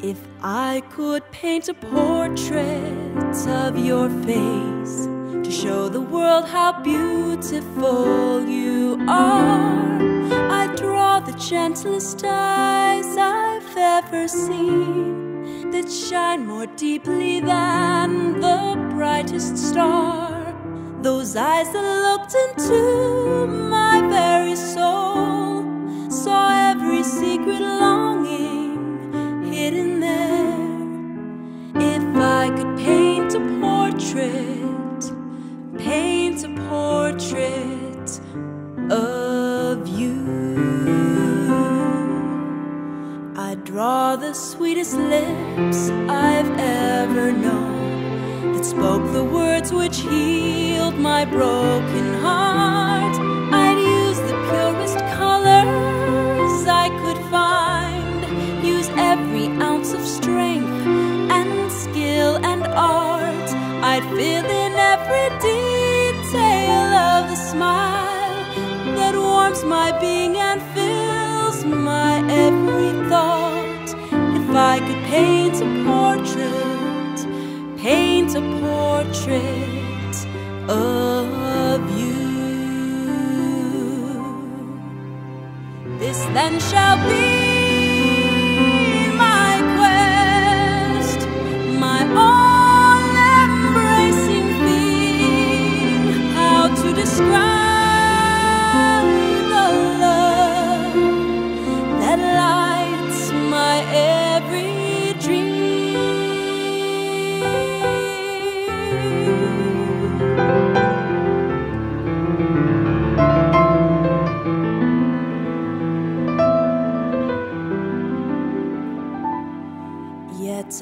I could paint a portrait of your face to show the world how beautiful you are. I'd draw the gentlest eyes I've ever seen that shine more deeply than the brightest star. Those eyes that looked into of you, I'd draw the sweetest lips I've ever known that spoke the words which healed my broken heart. I'd use the purest colors I could find, use every ounce of strength and skill and art. I'd fill in every detail smile that warms my being and fills my every thought. If I could paint a portrait, paint a portrait of you. This then shall be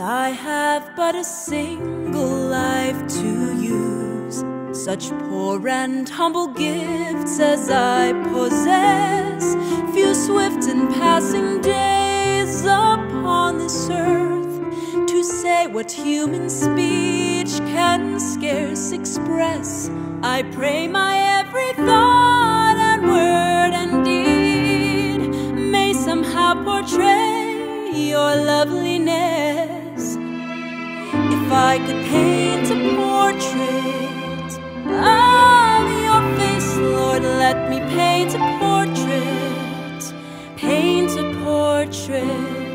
I have but a single life to use. Such poor and humble gifts as I possess. Few swift and passing days upon this earth to say what human speech can scarce express. I pray my your loveliness. If I could paint a portrait of your face, Lord, let me paint a portrait, paint a portrait